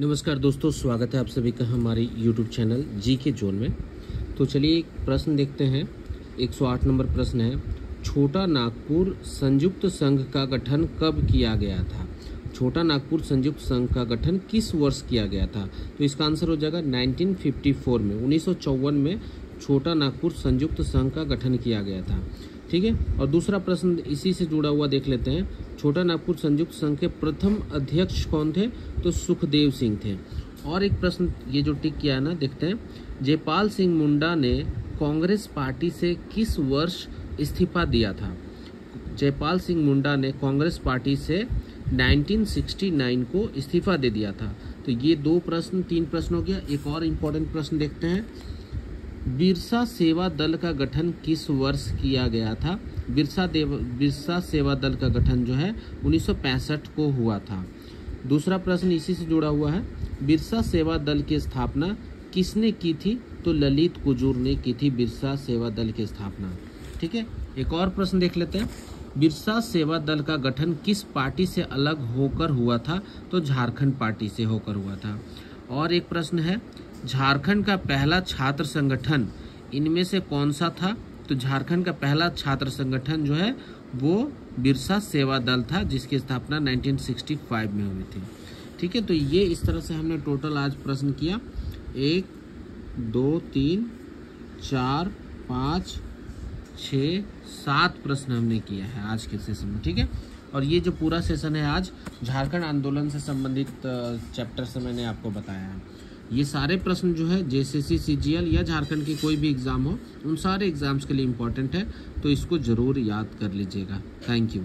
नमस्कार दोस्तों, स्वागत है आप सभी का हमारे यूट्यूब चैनल जी के जोन में। तो चलिए एक प्रश्न देखते हैं। 108 नंबर प्रश्न है, छोटा नागपुर संयुक्त संघ का गठन कब किया गया था? छोटा नागपुर संयुक्त संघ का गठन किस वर्ष किया गया था? तो इसका आंसर हो जाएगा 1954 में, उन्नीस सौ चौवन में छोटा नागपुर संयुक्त संघ का गठन किया गया था। ठीक है? और दूसरा प्रश्न इसी से जुड़ा हुआ देख लेते हैं। छोटा नागपुर संयुक्त संघ के प्रथम अध्यक्ष कौन थे? तो सुखदेव सिंह थे। और एक प्रश्न ये जो टिक किया है ना, देखते हैं। जयपाल सिंह मुंडा ने कांग्रेस पार्टी से किस वर्ष इस्तीफा दिया था? जयपाल सिंह मुंडा ने कांग्रेस पार्टी से 1969 को इस्तीफा दे दिया था। तो ये दो प्रश्न, तीन प्रश्न हो गया। एक और इम्पोर्टेंट प्रश्न देखते हैं। बिरसा सेवा दल का गठन किस वर्ष किया गया था? बिरसा देव, बिरसा सेवा दल का गठन जो है 1965 को हुआ था। दूसरा प्रश्न इसी से जुड़ा हुआ है। बिरसा सेवा दल की स्थापना किसने की थी? तो ललित कुजूर ने की थी बिरसा सेवा दल की स्थापना। ठीक है, एक और प्रश्न देख लेते हैं। बिरसा सेवा दल का गठन किस पार्टी से अलग होकर हुआ था? तो झारखंड पार्टी से होकर हुआ था। और एक प्रश्न है झारखंड का पहला छात्र संगठन इनमें से कौन सा था? तो झारखंड का पहला छात्र संगठन जो है, वो बिरसा सेवा दल था, जिसकी स्थापना 1965 में हुई थी। ठीक है तो ये इस तरह से हमने टोटल आज प्रश्न किया। एक, दो, तीन, चार, पाँच छ सात प्रश्न हमने किया है आज के सेशन में, ठीक है? और ये जो पूरा सेशन है आज, झारखंड आंदोलन से संबंधित चैप्टर से मैंने आपको बताया है। ये सारे प्रश्न जो है जेसीसी सीजीएल या झारखंड की कोई भी एग्ज़ाम हो, उन सारे एग्ज़ाम्स के लिए इम्पोर्टेंट है तो इसको ज़रूर याद कर लीजिएगा। Thank you